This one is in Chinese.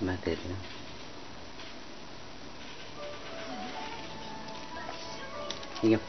Material. Sige.